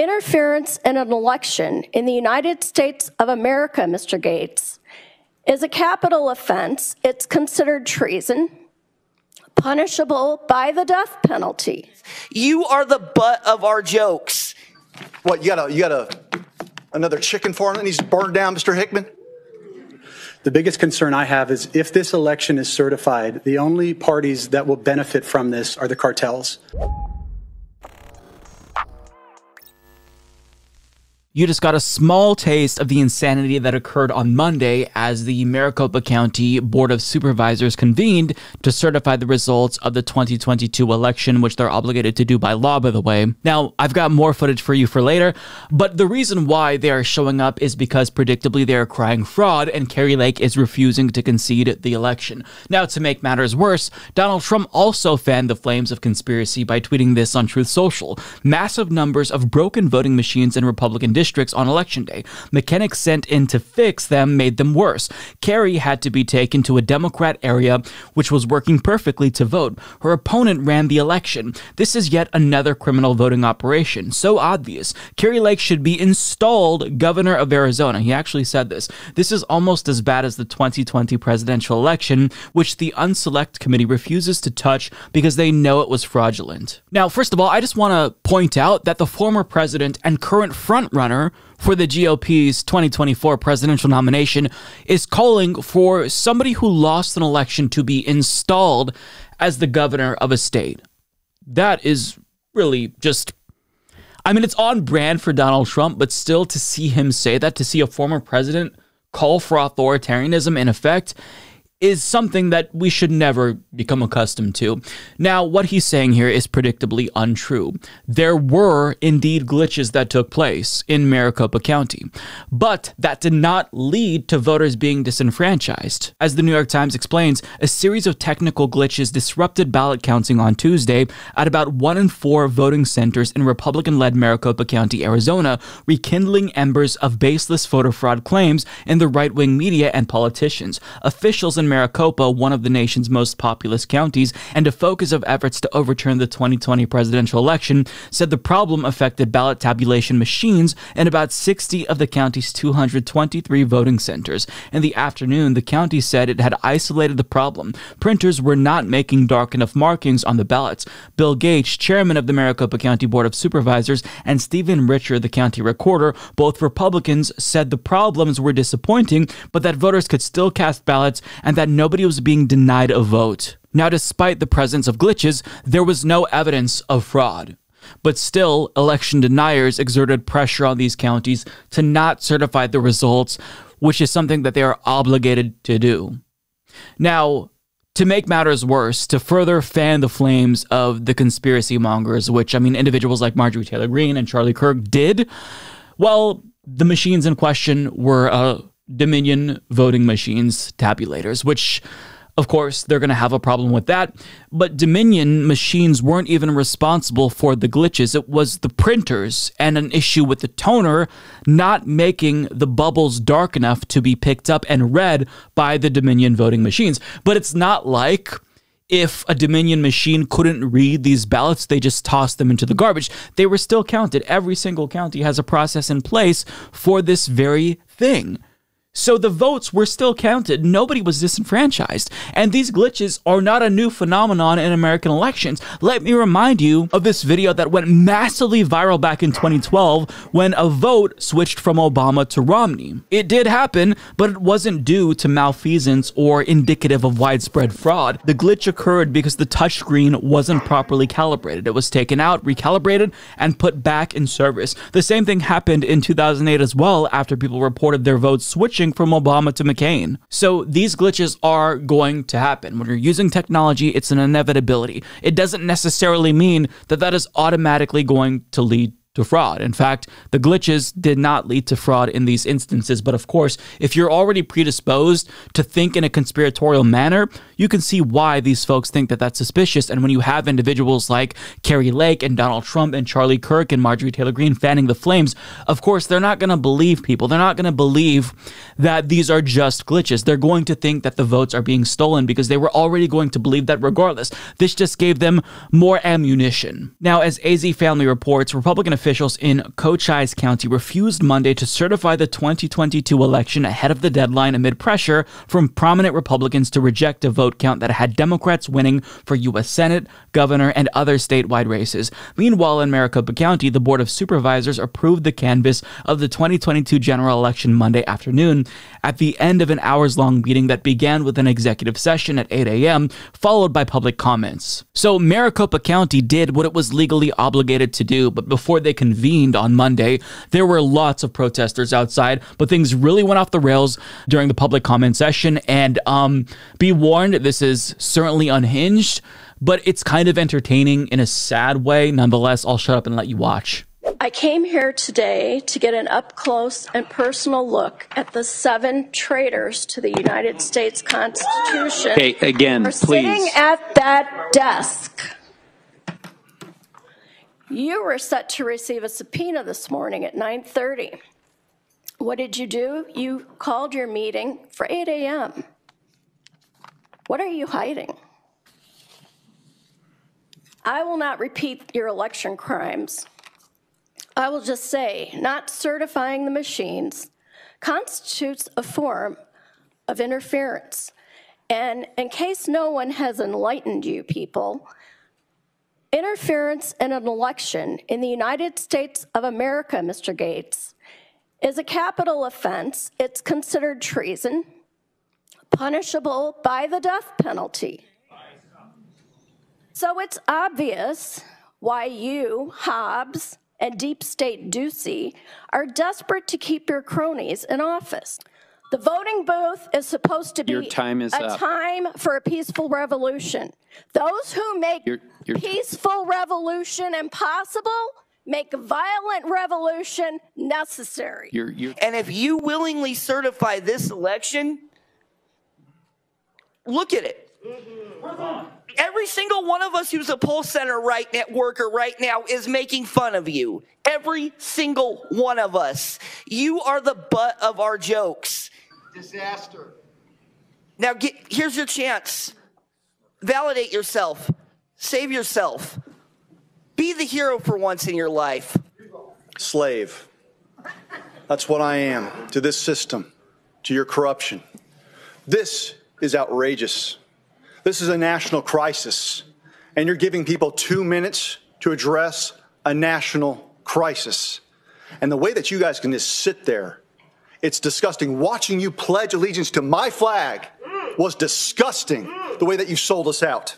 Interference in an election in the United States of America, Mr. Gates, is a capital offense. It's considered treason, punishable by the death penalty. You are the butt of our jokes. What, you got a, you got a, another chicken farm that needs to burn down, Mr. Hickman? The biggest concern I have is if this election is certified, the only parties that will benefit from this are the cartels. You just got a small taste of the insanity that occurred on Monday as the Maricopa County Board of Supervisors convened to certify the results of the 2022 election, which they're obligated to do by law, by the way. Now, I've got more footage for you for later, but the reason why they are showing up is because predictably they are crying fraud and Kari Lake is refusing to concede the election. Now, to make matters worse, Donald Trump also fanned the flames of conspiracy by tweeting this on Truth Social. Massive numbers of broken voting machines in Republican districts on election day. Mechanics sent in to fix them made them worse. Kari had to be taken to a Democrat area which was working perfectly to vote. Her opponent ran the election. This is yet another criminal voting operation. So obvious. Kari Lake should be installed governor of Arizona. He actually said this. This is almost as bad as the 2020 presidential election, which the Unselect Committee refuses to touch because they know it was fraudulent. Now, first of all, I just want to point out that the former president and current frontrunner for the GOP's 2024 presidential nomination is calling for somebody who lost an election to be installed as the governor of a state. That is really just. I mean, it's on brand for Donald Trump, but still to see him say that, to see a former president call for authoritarianism in effect, is something that we should never become accustomed to. Now, what he's saying here is predictably untrue. There were indeed glitches that took place in Maricopa County, but that did not lead to voters being disenfranchised. As the New York Times explains, a series of technical glitches disrupted ballot counting on Tuesday at about one in four voting centers in Republican led Maricopa County, Arizona, rekindling embers of baseless voter fraud claims in the right wing media and politicians. Officials in Maricopa, one of the nation's most populous counties, and a focus of efforts to overturn the 2020 presidential election, said the problem affected ballot tabulation machines in about 60 of the county's 223 voting centers. In the afternoon, the county said it had isolated the problem. Printers were not making dark enough markings on the ballots. Bill Gates, chairman of the Maricopa County Board of Supervisors, and Stephen Richer, the county recorder, both Republicans, said the problems were disappointing, but that voters could still cast ballots and that nobody was being denied a vote. Now, despite the presence of glitches, there was no evidence of fraud. But still, election deniers exerted pressure on these counties to not certify the results, which is something that they are obligated to do. Now, to make matters worse, to further fan the flames of the conspiracy mongers, which, I mean, individuals like Marjorie Taylor Greene and Charlie Kirk did, well, the machines in question were uh, Dominion voting machines tabulators, which of course, they're going to have a problem with that. But Dominion machines weren't even responsible for the glitches. It was the printers and an issue with the toner not making the bubbles dark enough to be picked up and read by the Dominion voting machines. But it's not like if a Dominion machine couldn't read these ballots, they just tossed them into the garbage. They were still counted. Every single county has a process in place for this very thing. So the votes were still counted. Nobody was disenfranchised. And these glitches are not a new phenomenon in American elections. Let me remind you of this video that went massively viral back in 2012 when a vote switched from Obama to Romney. It did happen, but it wasn't due to malfeasance or indicative of widespread fraud. The glitch occurred because the touchscreen wasn't properly calibrated. It was taken out, recalibrated, and put back in service. The same thing happened in 2008 as well after people reported their votes switching switching from Obama to McCain. So these glitches are going to happen. When you're using technology, it's an inevitability. It doesn't necessarily mean that that is automatically going to lead to fraud. In fact, the glitches did not lead to fraud in these instances. But of course, if you're already predisposed to think in a conspiratorial manner, you can see why these folks think that that's suspicious. And when you have individuals like Kari Lake and Donald Trump and Charlie Kirk and Marjorie Taylor Greene fanning the flames, of course, they're not going to believe people. They're not going to believe that these are just glitches. They're going to think that the votes are being stolen because they were already going to believe that regardless. This just gave them more ammunition. Now, as AZ Family reports, Republican officials in Cochise County refused Monday to certify the 2022 election ahead of the deadline amid pressure from prominent Republicans to reject a vote count that had Democrats winning for U.S. Senate, governor, and other statewide races. Meanwhile, in Maricopa County, the Board of Supervisors approved the canvass of the 2022 general election Monday afternoon at the end of an hours long meeting that began with an executive session at 8 a.m., followed by public comments. So, Maricopa County did what it was legally obligated to do, but before they convened on Monday, there were lots of protesters outside, but things really went off the rails during the public comment session. And um, be warned, this is certainly unhinged, but it's kind of entertaining in a sad way. Nonetheless, I'll shut up and let you watch. I came here today to get an up close and personal look at the seven traitors to the United States Constitution. Okay, again, are sitting at that desk. You were set to receive a subpoena this morning at 9:30. What did you do? You called your meeting for 8 a.m. What are you hiding? I will not repeat your election crimes. I will just say, not certifying the machines constitutes a form of interference. And in case no one has enlightened you people, interference in an election in the United States of America, Mr. Gates, is a capital offense. It's considered treason, punishable by the death penalty. So it's obvious why you, Hobbs, and Deep State Ducey are desperate to keep your cronies in office. The voting booth is supposed to be Your time is a up. time for a peaceful revolution. Those who make Your- your ti- peaceful revolution impossible make violent revolution necessary. You're, you're, And if you willingly certify this election, look at it. Mm-hmm. Every single one of us who's a poll center right net worker right now is making fun of you. Every single one of us. You are the butt of our jokes. Disaster. Now get here's your chance. Validate yourself. Save yourself. Be the hero for once in your life. Slave. That's what I am to this system, to your corruption. This is outrageous. This is a national crisis, and you're giving people two minutes to address a national crisis. And the way that you guys can just sit there, it's disgusting. Watching you pledge allegiance to my flag was disgusting, the way that you sold us out.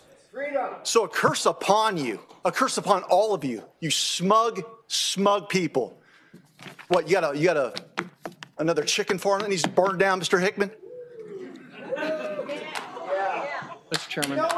So a curse upon you, a curse upon all of you, you smug, smug people. What, you got a, you got a, another chicken farm that needs to burn down, Mr. Hickman? Mr. Chairman. All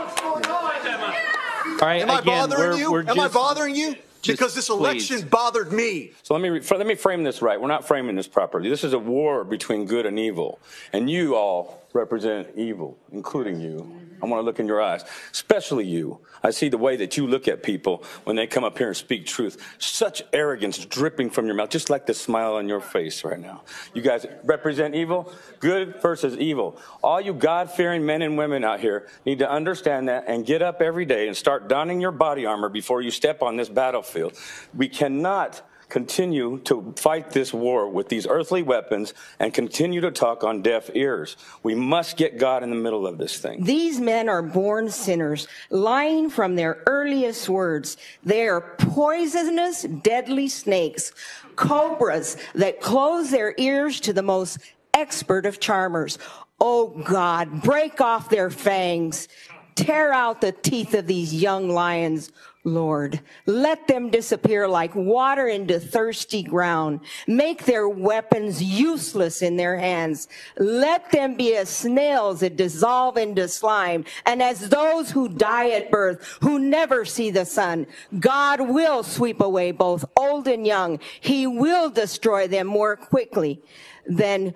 right, Am I again, bothering we're, you? we're Am I bothering you? Because this election please. bothered me. So let me re- let me frame this right. We're not framing this properly. This is a war between good and evil, and you all represent evil, including you. I want to look in your eyes, especially you. I see the way that you look at people when they come up here and speak truth. Such arrogance dripping from your mouth, just like the smile on your face right now. You guys represent evil, good versus evil. All you God-fearing men and women out here need to understand that and get up every day and start donning your body armor before you step on this battlefield. We cannot continue to fight this war with these earthly weapons and continue to talk on deaf ears. We must get God in the middle of this thing. These men are born sinners, lying from their earliest words. They are poisonous, deadly snakes, cobras that close their ears to the most expert of charmers. Oh God, break off their fangs. Tear out the teeth of these young lions, Lord. Let them disappear like water into thirsty ground. Make their weapons useless in their hands. Let them be as snails that dissolve into slime and as those who die at birth, who never see the sun. God will sweep away both old and young. He will destroy them more quickly than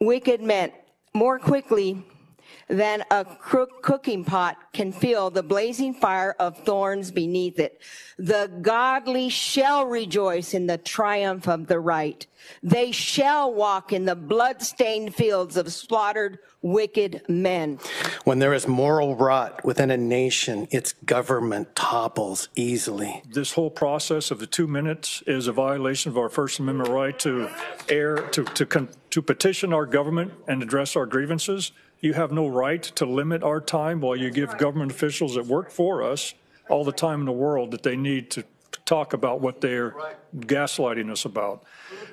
wicked men, more quickly than a crook cooking pot can feel the blazing fire of thorns beneath it. The godly shall rejoice in the triumph of the right. They shall walk in the blood-stained fields of slaughtered wicked men. When there is moral rot within a nation, its government topples easily. This whole process of the two minutes is a violation of our First Amendment right to air, to, to, con, to petition our government and address our grievances. You have no right to limit our time while you give government officials that work for us all the time in the world that they need to talk about what they're gaslighting us about.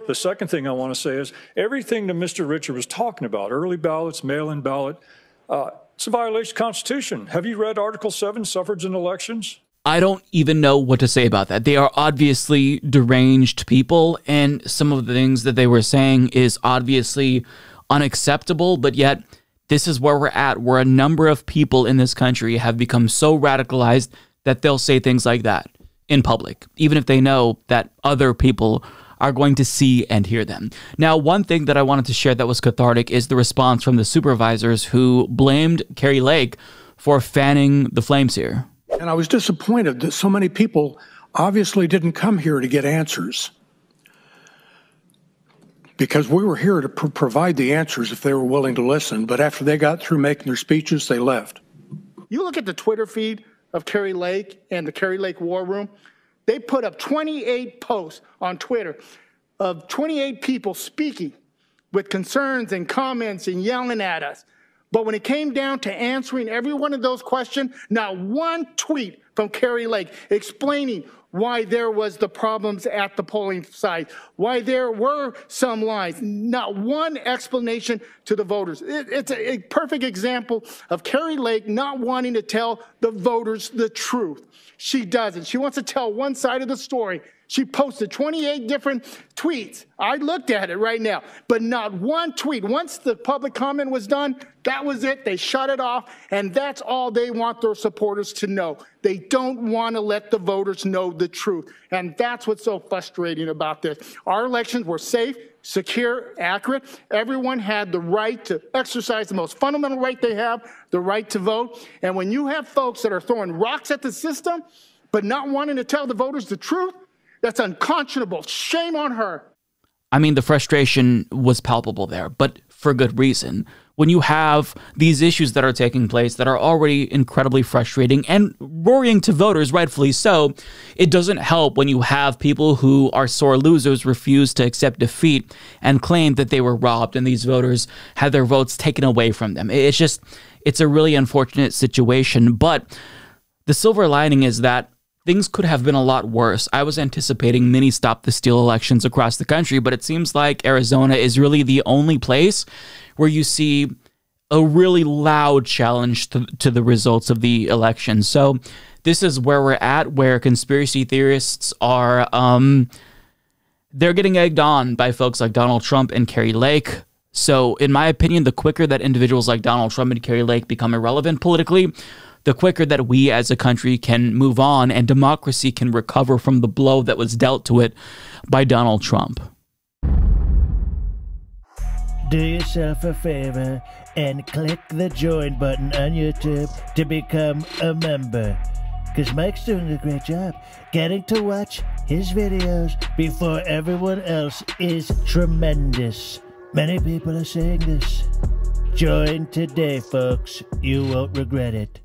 The second thing I want to say is everything that Mr. Richer was talking about, early ballots, mail-in ballot, uh, it's a violation of the Constitution. Have you read Article 7, suffrage and elections? I don't even know what to say about that. They are obviously deranged people, and some of the things that they were saying is obviously unacceptable, but yet this is where we're at, where a number of people in this country have become so radicalized that they'll say things like that in public, even if they know that other people are going to see and hear them. Now, one thing that I wanted to share that was cathartic is the response from the supervisors who blamed Kari Lake for fanning the flames here. And I was disappointed that so many people obviously didn't come here to get answers. Because we were here to pr- provide the answers if they were willing to listen, but after they got through making their speeches, they left. You look at the Twitter feed of Kari Lake and the Kari Lake War Room, they put up 28 posts on Twitter of 28 people speaking with concerns and comments and yelling at us. But when it came down to answering every one of those questions, not one tweet from Kari Lake explaining why there was the problems at the polling site, why there were some lies, not one explanation to the voters. It, it's a, a perfect example of Kari Lake not wanting to tell the voters the truth. She doesn't. She wants to tell one side of the story she posted 28 different tweets. I looked at it right now, but not one tweet. Once the public comment was done, that was it. They shut it off, and that's all they want their supporters to know. They don't want to let the voters know the truth. And that's what's so frustrating about this. Our elections were safe, secure, accurate. Everyone had the right to exercise the most fundamental right they have, the right to vote. And when you have folks that are throwing rocks at the system, but not wanting to tell the voters the truth, that's unconscionable. Shame on her. I mean, the frustration was palpable there, but for good reason. When you have these issues that are taking place that are already incredibly frustrating and worrying to voters, rightfully so, it doesn't help when you have people who are sore losers refuse to accept defeat and claim that they were robbed and these voters had their votes taken away from them. It's just, it's a really unfortunate situation. But the silver lining is that things could have been a lot worse. I was anticipating mini stop the steal elections across the country, but it seems like Arizona is really the only place where you see a really loud challenge to, to the results of the election. So this is where we're at, where conspiracy theorists are um, they're getting egged on by folks like Donald Trump and Kari Lake. So, in my opinion, the quicker that individuals like Donald Trump and Kari Lake become irrelevant politically, the quicker that we as a country can move on and democracy can recover from the blow that was dealt to it by Donald Trump. Do yourself a favor and click the join button on YouTube to become a member. Because Mike's doing a great job getting to watch his videos before everyone else is tremendous. Many people are saying this. Join today, folks. You won't regret it.